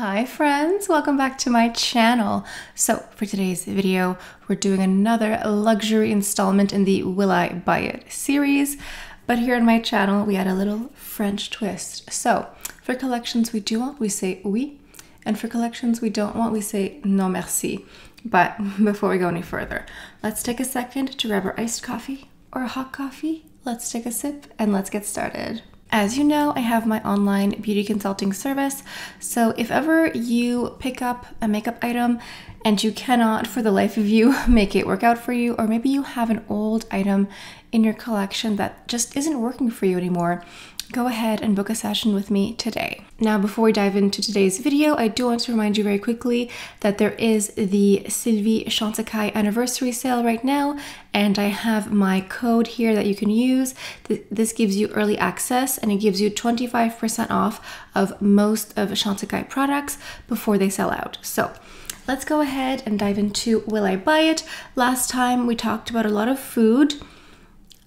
Hi friends, welcome back to my channel. So for today's video, we're doing another luxury installment in the Will I Buy It series. But here on my channel, we add a little French twist. So for collections we do want, we say oui. And for collections we don't want, we say non merci. But before we go any further, let's take a second to grab our iced coffee or hot coffee. Let's take a sip and let's get started. As you know, I have my online beauty consulting service. So if ever you pick up a makeup item and you cannot, for the life of you, make it work out for you, or maybe you have an old item in your collection that just isn't working for you anymore, go ahead and book a session with me today. Now, before we dive into today's video, I do want to remind you very quickly that there is the Sylvie Chantecaille anniversary sale right now, and I have my code here that you can use. This gives you early access and it gives you 25% off of most of Chantecaille products before they sell out. So, let's go ahead and dive into Will I Buy It? Last time we talked about a lot of food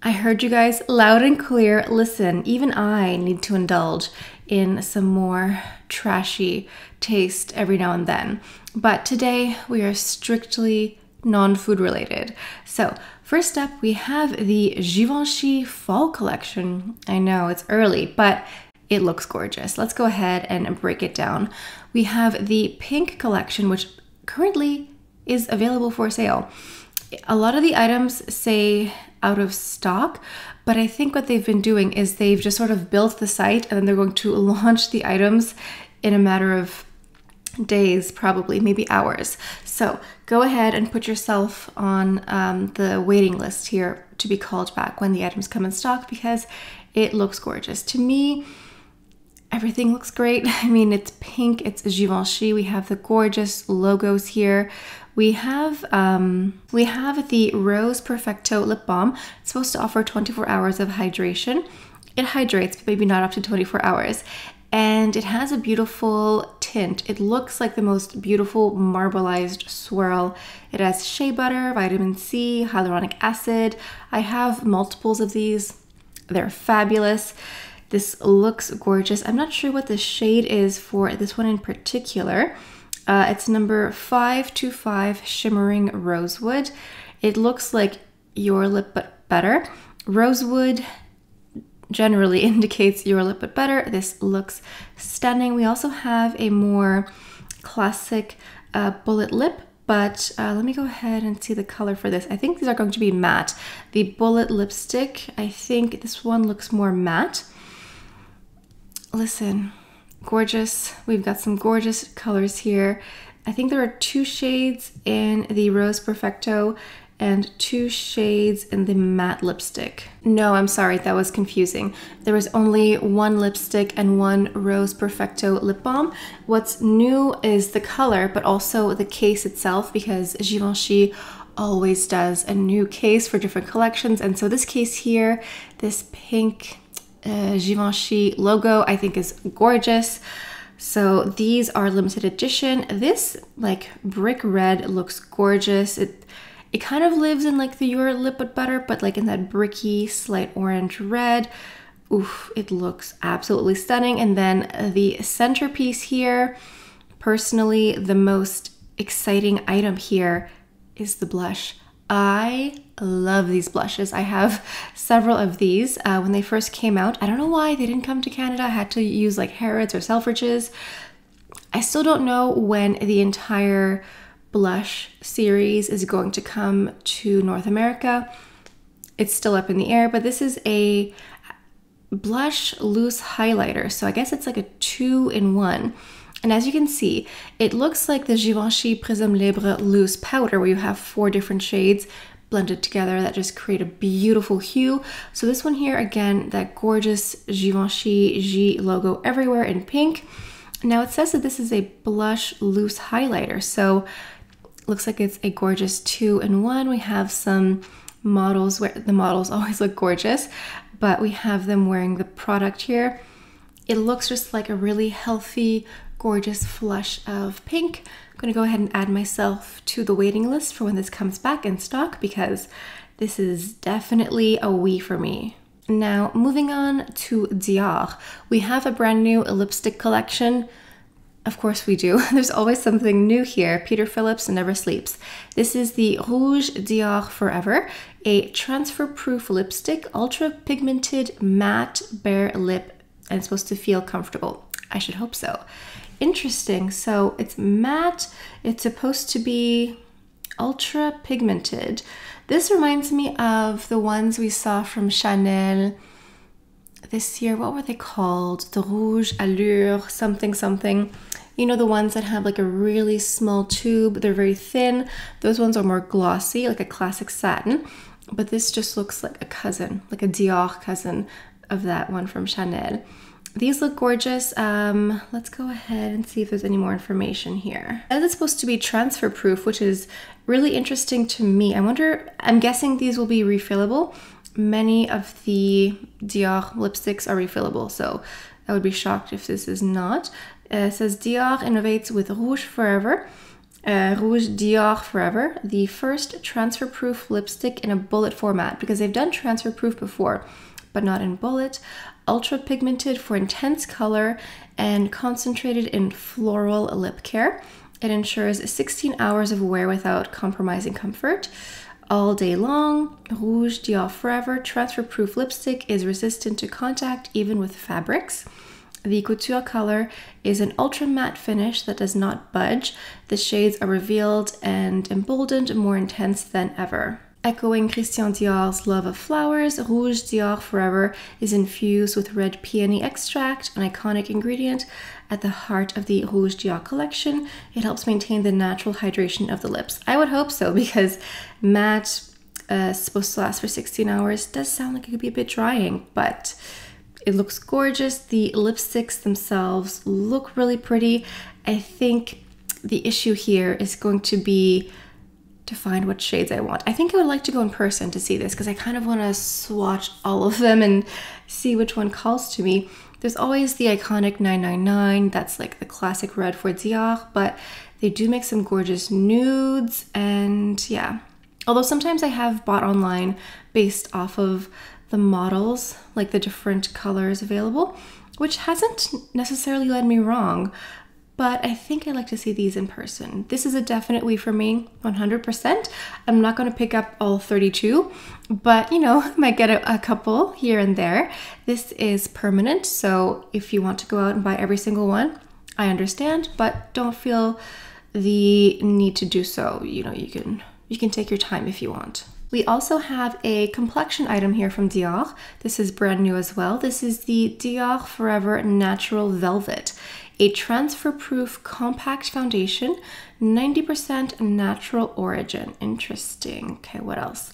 I heard you guys loud and clear. Listen, even I need to indulge in some more trashy taste every now and then. But today we are strictly non food related. So, first up, we have the Givenchy Fall Collection. I know it's early, but it looks gorgeous. Let's go ahead and break it down. We have the Pink Collection, which currently is available for sale. A lot of the items say out of stock. But I think what they've been doing is they've just sort of built the site and then they're going to launch the items in a matter of days, probably, maybe hours. So go ahead and put yourself on um, the waiting list here to be called back when the items come in stock because it looks gorgeous. To me, everything looks great. I mean, it's pink, it's Givenchy. We have the gorgeous logos here. We have um, we have the Rose Perfecto lip balm. It's supposed to offer 24 hours of hydration. It hydrates, but maybe not up to 24 hours. And it has a beautiful tint. It looks like the most beautiful marbleized swirl. It has shea butter, vitamin C, hyaluronic acid. I have multiples of these. They're fabulous. This looks gorgeous. I'm not sure what the shade is for this one in particular. Uh, it's number 525 Shimmering Rosewood. It looks like your lip but better. Rosewood generally indicates your lip but better. This looks stunning. We also have a more classic uh, bullet lip, but uh, let me go ahead and see the color for this. I think these are going to be matte. The bullet lipstick, I think this one looks more matte. Listen, gorgeous. We've got some gorgeous colors here. I think there are two shades in the Rose Perfecto and two shades in the matte lipstick. No, I'm sorry, that was confusing. There was only one lipstick and one Rose Perfecto lip balm. What's new is the color, but also the case itself because Givenchy always does a new case for different collections. And so this case here, this pink uh, Givenchy logo I think is gorgeous. So these are limited edition. This like brick red looks gorgeous. It it kind of lives in like the Your Lip But Better, but like in that bricky slight orange red. Oof, it looks absolutely stunning. And then the centerpiece here, personally, the most exciting item here is the blush. I love these blushes. I have several of these. Uh, when they first came out, I don't know why they didn't come to Canada. I had to use like Harrods or Selfridges. I still don't know when the entire blush series is going to come to North America. It's still up in the air, but this is a blush loose highlighter. So I guess it's like a two in one. And as you can see, it looks like the Givenchy Prisme Libre loose powder where you have four different shades blended together that just create a beautiful hue. So this one here, again, that gorgeous Givenchy G logo everywhere in pink. Now it says that this is a blush loose highlighter. So looks like it's a gorgeous two in one. We have some models where the models always look gorgeous, but we have them wearing the product here. It looks just like a really healthy, gorgeous flush of pink. I'm gonna go ahead and add myself to the waiting list for when this comes back in stock because this is definitely a oui for me. Now, moving on to Dior, we have a brand new lipstick collection. Of course we do. There's always something new here. Peter Phillips never sleeps. This is the Rouge Dior Forever, a transfer-proof lipstick, ultra pigmented matte bare lip, and supposed to feel comfortable. I should hope so. Interesting. So it's matte. It's supposed to be ultra pigmented. This reminds me of the ones we saw from Chanel this year. What were they called? The Rouge Allure, something, something. You know, the ones that have like a really small tube, they're very thin. Those ones are more glossy, like a classic satin. But this just looks like a cousin, like a Dior cousin of that one from Chanel. These look gorgeous. Um, let's go ahead and see if there's any more information here. And it's supposed to be transfer proof, which is really interesting to me. I wonder, I'm guessing these will be refillable. Many of the Dior lipsticks are refillable, so I would be shocked if this is not. Uh, it says Dior innovates with Rouge Forever. Uh, Rouge Dior Forever, the first transfer proof lipstick in a bullet format because they've done transfer proof before, but not in bullet. Ultra pigmented for intense color and concentrated in floral lip care. It ensures 16 hours of wear without compromising comfort. All day long, Rouge Dior Forever transfer proof lipstick is resistant to contact even with fabrics. The couture color is an ultra matte finish that does not budge. The shades are revealed and emboldened more intense than ever. Echoing Christian Dior's love of flowers, Rouge Dior Forever is infused with red peony extract, an iconic ingredient at the heart of the Rouge Dior collection. It helps maintain the natural hydration of the lips. I would hope so because matte, uh, supposed to last for 16 hours, does sound like it could be a bit drying, but it looks gorgeous. The lipsticks themselves look really pretty. I think the issue here is going to be to find what shades I want. I think I would like to go in person to see this because I kind of want to swatch all of them and see which one calls to me. There's always the iconic 999, that's like the classic red for Dior, but they do make some gorgeous nudes and yeah. Although sometimes I have bought online based off of the models, like the different colors available, which hasn't necessarily led me wrong. But I think I'd like to see these in person. This is a definite oui for me, 100%. I'm not going to pick up all 32, but you know, might get a, a couple here and there. This is permanent, so if you want to go out and buy every single one, I understand, but don't feel the need to do so. You know, you can you can take your time if you want. We also have a complexion item here from Dior. This is brand new as well. This is the Dior Forever Natural Velvet, a transfer-proof compact foundation, 90% natural origin. Interesting. Okay, what else?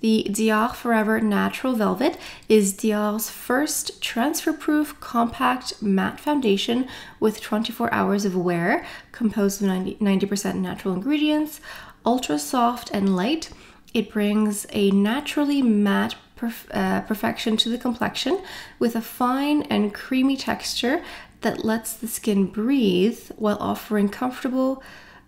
The Dior Forever Natural Velvet is Dior's first transfer-proof compact matte foundation with 24 hours of wear, composed of 90% natural ingredients, ultra soft and light, it brings a naturally matte perf uh, perfection to the complexion with a fine and creamy texture that lets the skin breathe while offering comfortable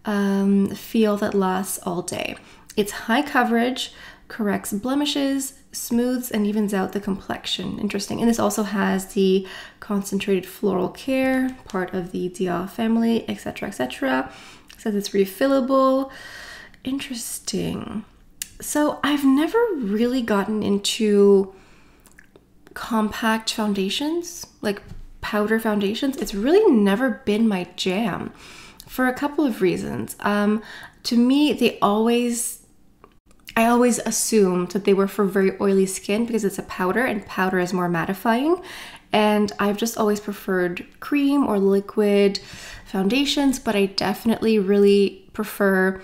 um, feel that lasts all day. It's high coverage, corrects blemishes, smooths and evens out the complexion. Interesting. And this also has the concentrated floral care, part of the Dior family, etc., etc. Says it's refillable. Interesting. So I've never really gotten into compact foundations, like powder foundations. It's really never been my jam for a couple of reasons. Um, to me, they always, I always assumed that they were for very oily skin because it's a powder and powder is more mattifying. And I've just always preferred cream or liquid foundations, but I definitely really prefer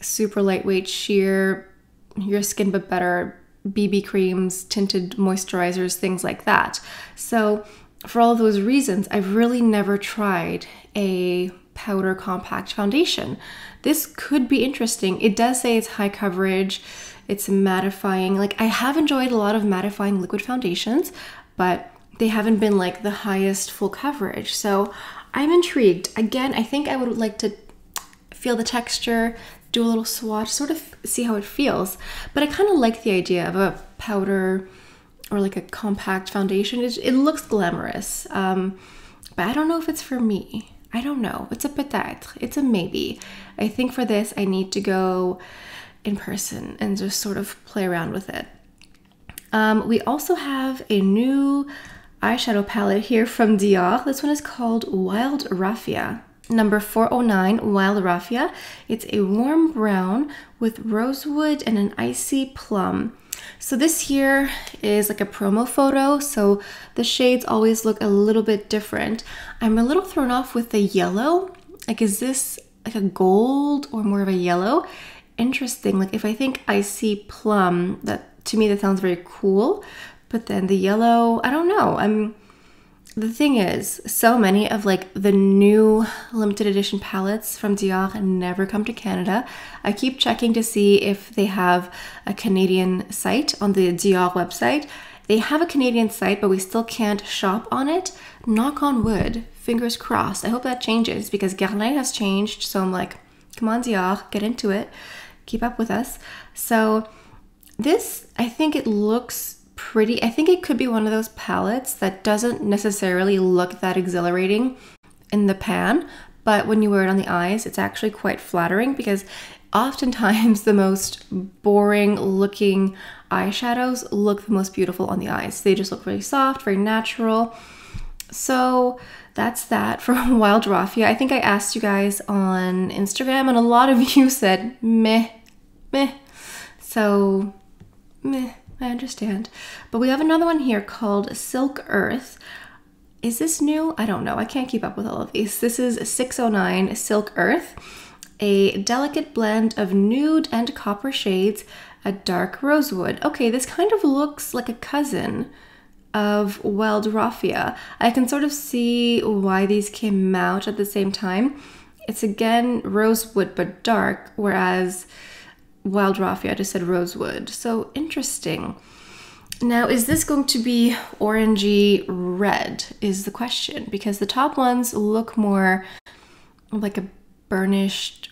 super lightweight sheer your skin but better BB creams, tinted moisturizers, things like that. So, for all those reasons, I've really never tried a powder compact foundation. This could be interesting. It does say it's high coverage, it's mattifying. Like, I have enjoyed a lot of mattifying liquid foundations, but they haven't been like the highest full coverage. So, I'm intrigued. Again, I think I would like to feel the texture, do a little swatch, sort of see how it feels. But I kind of like the idea of a powder or like a compact foundation. It, it looks glamorous, um, but I don't know if it's for me. I don't know. It's a peut-être. It's a maybe. I think for this, I need to go in person and just sort of play around with it. Um, we also have a new eyeshadow palette here from Dior. This one is called Wild Raffia. Number 409, Wild Raffia. It's a warm brown with rosewood and an icy plum. So this here is like a promo photo, so the shades always look a little bit different. I'm a little thrown off with the yellow. Like, is this like a gold or more of a yellow? Interesting. Like, if I think icy plum, that to me that sounds very cool. But then the yellow, I don't know. I'm the thing is, so many of like the new limited edition palettes from Dior never come to Canada. I keep checking to see if they have a Canadian site on the Dior website. They have a Canadian site, but we still can't shop on it. Knock on wood, fingers crossed. I hope that changes because Guerlain has changed. So I'm like, come on, Dior, get into it. Keep up with us. So this, I think it looks pretty. I think it could be one of those palettes that doesn't necessarily look that exhilarating in the pan, but when you wear it on the eyes, it's actually quite flattering because oftentimes the most boring looking eyeshadows look the most beautiful on the eyes. They just look really soft, very natural. So that's that for Wild Raffia. I think I asked you guys on Instagram, and a lot of you said meh, meh. So, meh. I understand. But we have another one here called Silk Earth. Is this new? I don't know. I can't keep up with all of these. This is 609 Silk Earth, a delicate blend of nude and copper shades, a dark rosewood. Okay, this kind of looks like a cousin of Wild Raffia. I can sort of see why these came out at the same time. It's again rosewood but dark, whereas Wild Raffia I just said rosewood. So interesting. Now, is this going to be orangey red? Is the question because the top ones look more like a burnished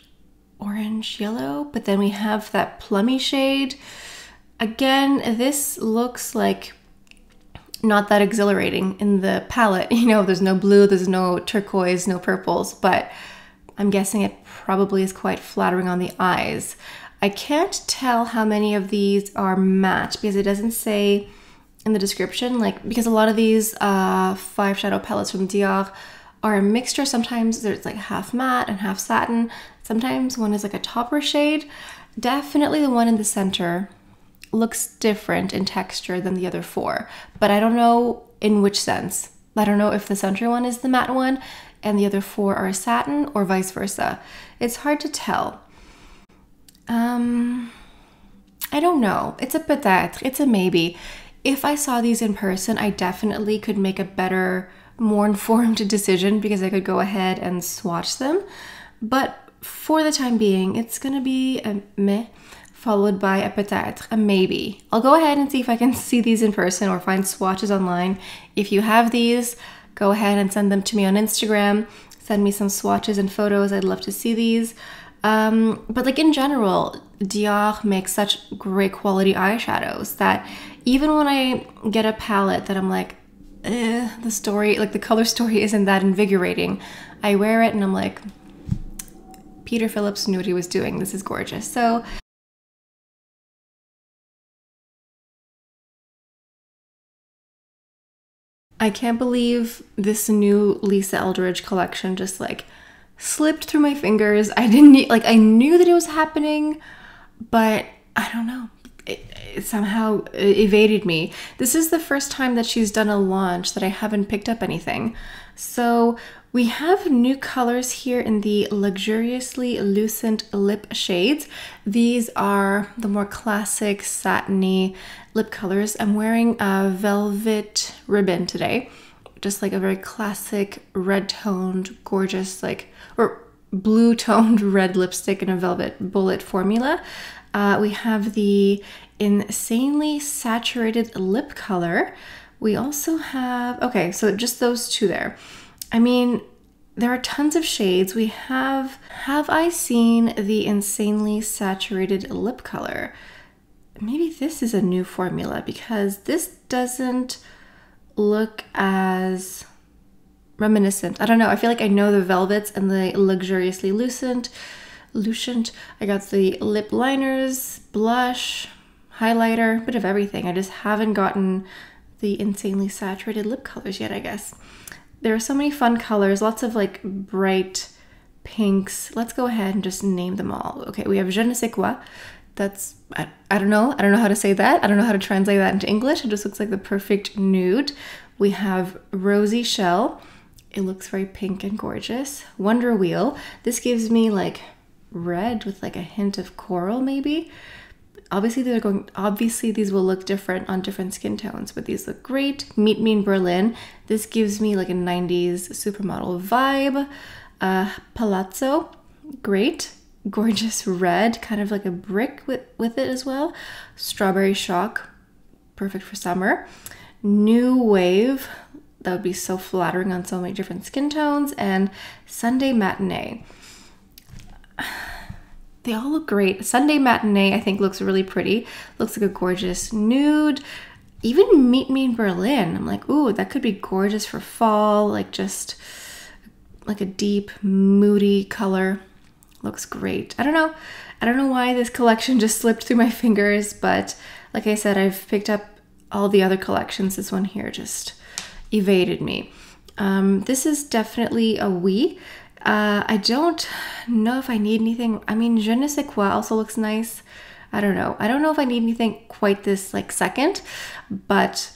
orange yellow, but then we have that plummy shade. Again, this looks like not that exhilarating in the palette. You know, there's no blue, there's no turquoise, no purples, but I'm guessing it probably is quite flattering on the eyes. I can't tell how many of these are matte because it doesn't say in the description, like, because a lot of these uh, five shadow palettes from Dior are a mixture. Sometimes there's like half matte and half satin. Sometimes one is like a topper shade. Definitely the one in the center looks different in texture than the other four, but I don't know in which sense. I don't know if the center one is the matte one and the other four are satin or vice versa. It's hard to tell. Um, I don't know. It's a peut-être. It's a maybe. If I saw these in person, I definitely could make a better, more informed decision because I could go ahead and swatch them. But for the time being, it's gonna be a meh followed by a peut-être, a maybe. I'll go ahead and see if I can see these in person or find swatches online. If you have these, go ahead and send them to me on Instagram. Send me some swatches and photos. I'd love to see these. Um, but like in general, Dior makes such great quality eyeshadows that even when I get a palette that I'm like, eh, the story, like the color story isn't that invigorating, I wear it and I'm like, Peter Phillips knew what he was doing. This is gorgeous. So I can't believe this new Lisa Eldridge collection just like slipped through my fingers. I didn't like I knew that it was happening, but I don't know. It, it, somehow evaded me. This is the first time that she's done a launch that I haven't picked up anything. So we have new colors here in the luxuriously lucent lip shades. These are the more classic satiny lip colors. I'm wearing a velvet ribbon today just like a very classic red toned, gorgeous, like, or blue toned red lipstick in a velvet bullet formula. Uh, we have the insanely saturated lip color. We also have, okay, so just those two there. I mean, there are tons of shades. We have, have I seen the insanely saturated lip color? Maybe this is a new formula because this doesn't look as reminiscent. I don't know. I feel like I know the velvets and the luxuriously lucent. Lucent. I got the lip liners, blush, highlighter, bit of everything. I just haven't gotten the insanely saturated lip colors yet, I guess. There are so many fun colors, lots of like bright pinks. Let's go ahead and just name them all. Okay, we have Je ne sais quoi. That's, I, I don't know. I don't know how to say that. I don't know how to translate that into English. It just looks like the perfect nude. We have Rosy Shell. It looks very pink and gorgeous. Wonder Wheel. This gives me like red with like a hint of coral maybe. Obviously they're going obviously these will look different on different skin tones, but these look great. Meet Me in Berlin. This gives me like a 90s supermodel vibe. Uh, Palazzo, great. Gorgeous red, kind of like a brick with, with it as well. Strawberry Shock, perfect for summer. New Wave, that would be so flattering on so many different skin tones. And Sunday Matinee. They all look great. Sunday Matinee, I think, looks really pretty. Looks like a gorgeous nude. Even Meet Me in Berlin. I'm like, ooh, that could be gorgeous for fall. Like just like a deep, moody color. Looks great. I don't know. I don't know why this collection just slipped through my fingers, but like I said, I've picked up all the other collections. This one here just evaded me. Um, this is definitely a oui. Uh, I don't know if I need anything. I mean, Je ne sais quoi also looks nice. I don't know. I don't know if I need anything quite this like second, but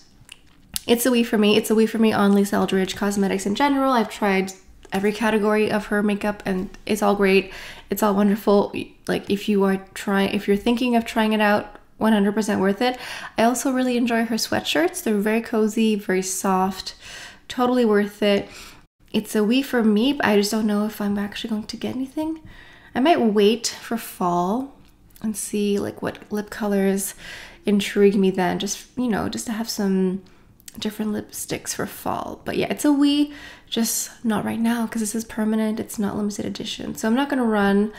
it's a oui for me. It's a oui for me on Lisa Eldridge cosmetics in general. I've tried every category of her makeup and it's all great. It's all wonderful. Like if you are trying, if you're thinking of trying it out, 100% worth it. I also really enjoy her sweatshirts. They're very cozy, very soft, totally worth it. It's a oui for me, but I just don't know if I'm actually going to get anything. I might wait for fall and see like what lip colors intrigue me then. Just, you know, just to have some different lipsticks for fall. But yeah, it's a oui, just not right now because this is permanent. It's not limited edition. So I'm not going to run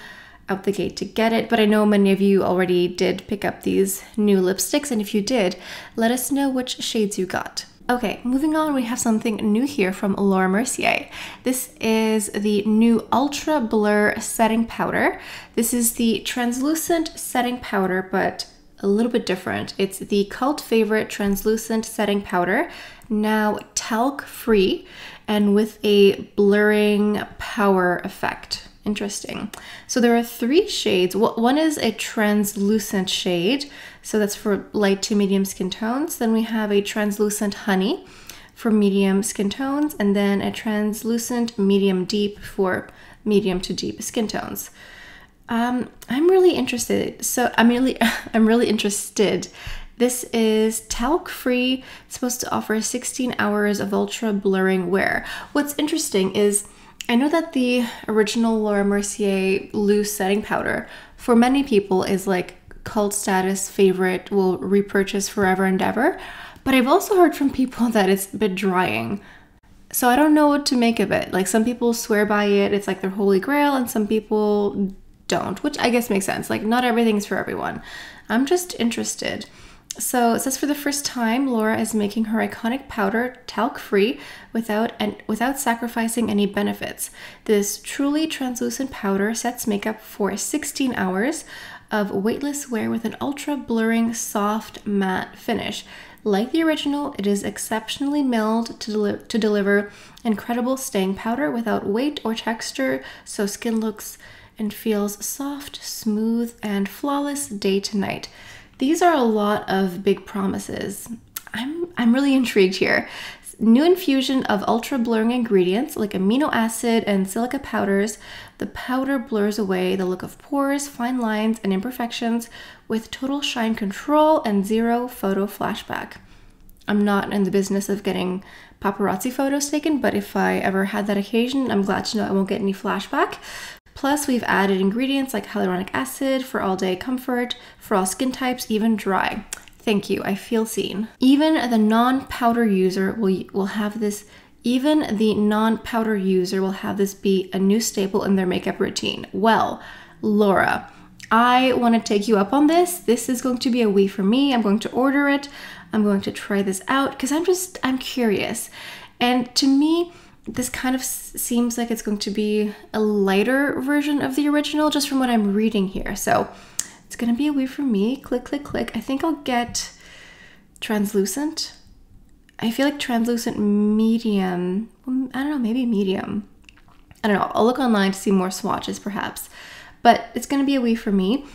out the gate to get it, but I know many of you already did pick up these new lipsticks. And if you did, let us know which shades you got. Okay, moving on, we have something new here from Laura Mercier. This is the new Ultra Blur Setting Powder. This is the translucent setting powder, but a little bit different. It's the cult favorite translucent setting powder, now talc free and with a blurring power effect. Interesting. So there are three shades. One is a translucent shade, so that's for light to medium skin tones. Then we have a translucent honey for medium skin tones, and then a translucent medium deep for medium to deep skin tones. Um, I'm really interested. So I'm really, I'm really interested. This is talc free. It's supposed to offer 16 hours of ultra blurring wear. What's interesting is I know that the original Laura Mercier loose setting powder for many people is like cult status favorite, will repurchase forever and ever. But I've also heard from people that it's a bit drying. So I don't know what to make of it. Like some people swear by it, it's like their holy grail, and some people don't, which I guess makes sense. Like not everything's for everyone. I'm just interested. So it says for the first time, Laura is making her iconic powder talc-free without and without sacrificing any benefits. This truly translucent powder sets makeup for 16 hours of weightless wear with an ultra blurring, soft matte finish. Like the original, it is exceptionally milled to, deli to deliver incredible staying powder without weight or texture, so skin looks and feels soft, smooth, and flawless day to night. These are a lot of big promises. I'm, I'm really intrigued here. New infusion of ultra blurring ingredients like amino acid and silica powders. The powder blurs away the look of pores, fine lines, and imperfections with total shine control and zero photo flashback. I'm not in the business of getting paparazzi photos taken, but if I ever had that occasion, I'm glad to know I won't get any flashback. Plus, we've added ingredients like hyaluronic acid for all day comfort, for all skin types, even dry. Thank you, I feel seen. Even the non-powder user will, will have this even the non-powder user will have this be a new staple in their makeup routine. Well, Laura, I want to take you up on this. This is going to be a oui for me. I'm going to order it. I'm going to try this out because I'm just, I'm curious. And to me, this kind of seems like it's going to be a lighter version of the original, just from what I'm reading here. So it's gonna be a oui for me. Click, click, click. I think I'll get translucent. I feel like translucent medium. I don't know, maybe medium. I don't know. I'll look online to see more swatches perhaps. But it's gonna be a oui for me.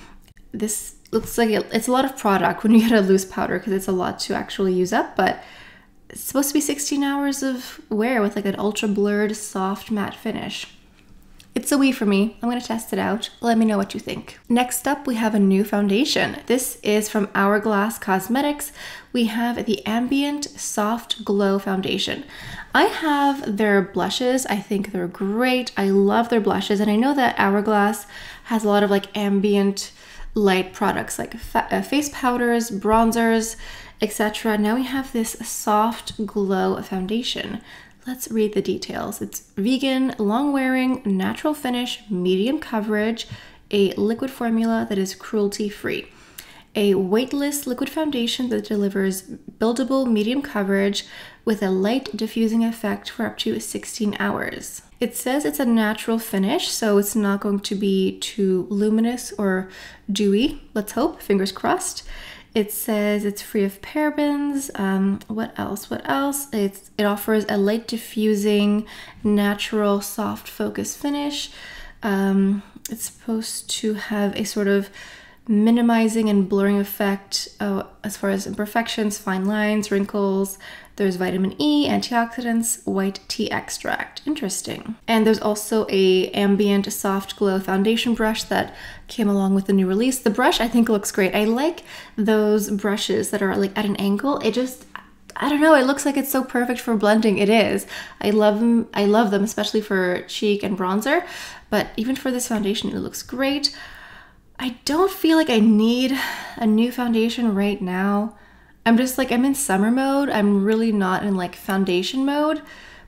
This looks like it, it's a lot of product when you get a loose powder because it's a lot to actually use up, but it's supposed to be 16 hours of wear with like an ultra blurred soft matte finish. It's a oui for me. I'm going to test it out. Let me know what you think. Next up, we have a new foundation. This is from Hourglass Cosmetics. We have the Ambient Soft Glow Foundation. I have their blushes. I think they're great. I love their blushes. And I know that Hourglass has a lot of like ambient light products like fa- uh, face powders, bronzers, etc. Now we have this soft glow foundation. Let's read the details. It's vegan, long wearing, natural finish, medium coverage, a liquid formula that is cruelty free. A weightless liquid foundation that delivers buildable medium coverage with a light diffusing effect for up to 16 hours. It says it's a natural finish, so it's not going to be too luminous or dewy. Let's hope, fingers crossed. It says it's free of parabens. Um, what else? What else? It's it offers a light diffusing, natural, soft focus finish. Um, it's supposed to have a sort of minimizing and blurring effect uh, as far as imperfections, fine lines, wrinkles. There's vitamin E, antioxidants, white tea extract. Interesting. And there's also a ambient soft glow foundation brush that came along with the new release. The brush I think looks great. I like those brushes that are like at an angle. It just I don't know, it looks like it's so perfect for blending. It is. I love them. I love them especially for cheek and bronzer, but even for this foundation it looks great. I don't feel like I need a new foundation right now. I'm just like, I'm in summer mode. I'm really not in like foundation mode.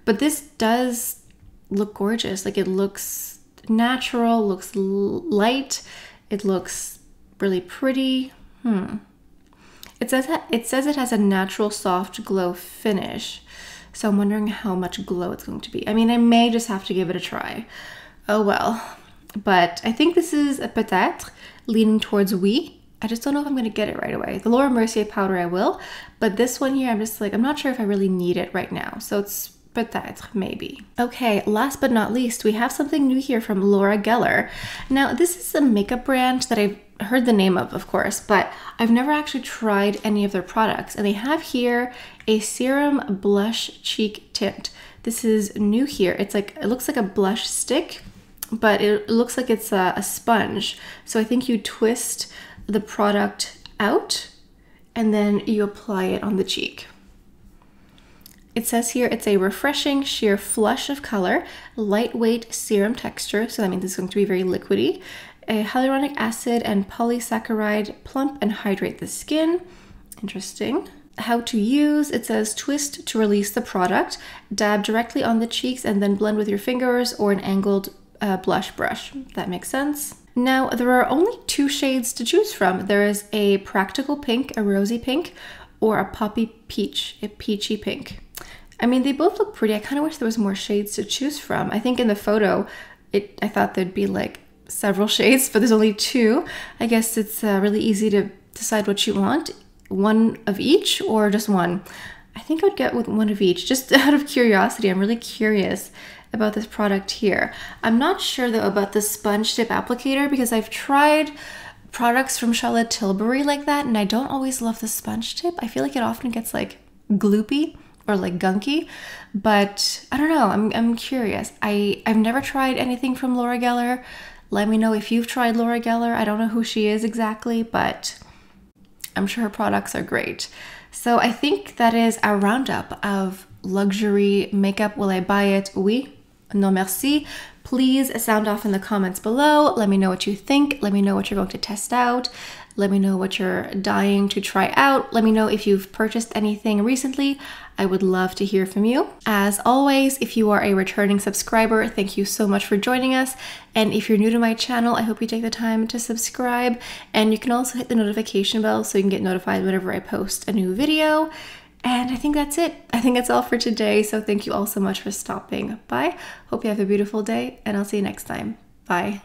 But this does look gorgeous. Like it looks natural, looks light, it looks really pretty. Hmm. It says it says it has a natural soft glow finish. So I'm wondering how much glow it's going to be. I mean, I may just have to give it a try. Oh well. But I think this is a peut-être leaning towards oui. I just don't know if I'm to get it right away. The Laura Mercier powder I will, but this one here I'm just like I'm not sure if I really need it right now. So it's peut-être maybe. Okay, last but not least, we have something new here from Laura Geller. Now, this is a makeup brand that I've heard the name of, of course, but I've never actually tried any of their products. And they have here a serum blush cheek tint. This is new here. It's like it looks like a blush stick but it looks like it's a, a, sponge. So I think you twist the product out and then you apply it on the cheek. It says here it's a refreshing sheer flush of color, lightweight serum texture, so that means it's going to be very liquidy, a hyaluronic acid and polysaccharide plump and hydrate the skin. Interesting how to use it says twist to release the product dab directly on the cheeks and then blend with your fingers or an angled uh, blush brush. That makes sense. Now, there are only two shades to choose from. There is a practical pink, a rosy pink, or a poppy peach, a peachy pink. I mean, they both look pretty. I kind of wish there was more shades to choose from. I think in the photo, it I thought there'd be like several shades, but there's only two. I guess it's uh, really easy to decide what you want, one of each or just one. I think I'd get with one of each, just out of curiosity. I'm really curious about this product here. I'm not sure though about the sponge tip applicator because I've tried products from Charlotte Tilbury like that and I don't always love the sponge tip. I feel like it often gets like gloopy or like gunky, but I don't know. I'm, I'm curious. I, I've never tried anything from Laura Geller. Let me know if you've tried Laura Geller. I don't know who she is exactly, but I'm sure her products are great. So I think that is our roundup of luxury makeup. Will I buy it? Oui non merci. Please sound off in the comments below. Let me know what you think. Let me know what you're going to test out. Let me know what you're dying to try out. Let me know if you've purchased anything recently. I would love to hear from you. As always, if you are a returning subscriber, thank you so much for joining us. And if you're new to my channel, I hope you take the time to subscribe. And you can also hit the notification bell so you can get notified whenever I post a new video. And I think that's it. I think that's all for today. So thank you all so much for stopping by. Hope you have a beautiful day, and I'll see you next time. Bye.